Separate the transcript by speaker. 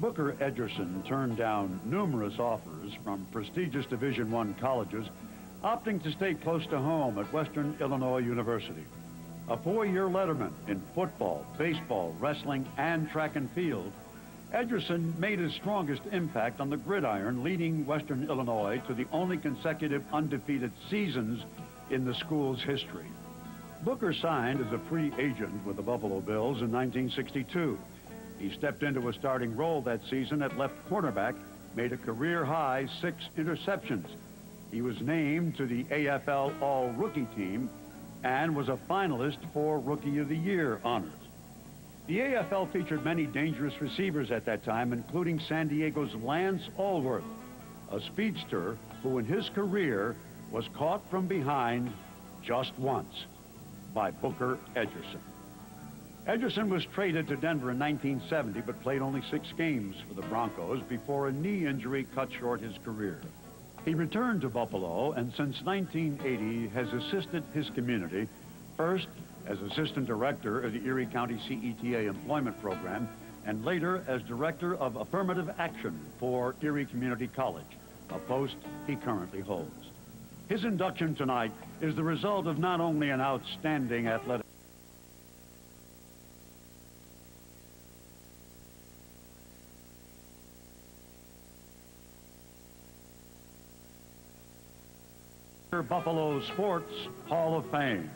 Speaker 1: Booker Edgerson turned down numerous offers from prestigious Division I colleges, opting to stay close to home at Western Illinois University. A four-year letterman in football, baseball, wrestling, and track and field, Edgerson made his strongest impact on the gridiron, leading Western Illinois to the only consecutive undefeated seasons in the school's history. Booker signed as a free agent with the Buffalo Bills in 1962. He stepped into a starting role that season at left cornerback, made a career-high six interceptions. He was named to the AFL All-Rookie team and was a finalist for Rookie of the Year honors. The AFL featured many dangerous receivers at that time, including San Diego's Lance Alworth, a speedster who in his career was caught from behind just once by Booker Edgerson. Edgerson was traded to Denver in 1970, but played only six games for the Broncos before a knee injury cut short his career. He returned to Buffalo and since 1980 has assisted his community, first as assistant director of the Erie County CETA employment program and later as director of affirmative action for Erie Community College, a post he currently holds. His induction tonight is the result of not only an outstanding athletic Buffalo Sports Hall of Fame.